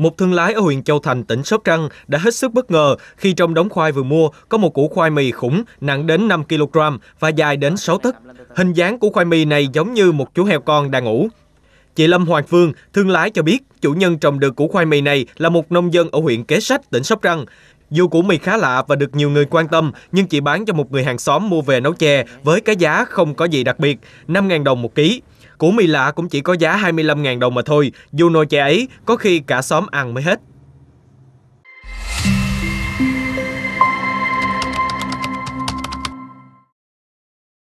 Một thương lái ở huyện Châu Thành, tỉnh Sóc Trăng đã hết sức bất ngờ khi trong đống khoai vừa mua có một củ khoai mì khủng nặng đến 5 kg và dài đến 6 tấc. Hình dáng của khoai mì này giống như một chú heo con đang ngủ. Chị Lâm Hoàng Phương, thương lái cho biết chủ nhân trồng được củ khoai mì này là một nông dân ở huyện Kế Sách, tỉnh Sóc Trăng. Dù củ mì khá lạ và được nhiều người quan tâm, nhưng chị bán cho một người hàng xóm mua về nấu chè với cái giá không có gì đặc biệt, 5.000 đồng một ký. Củ mì lạ cũng chỉ có giá 25.000 đồng mà thôi, dù nồi chè ấy có khi cả xóm ăn mới hết.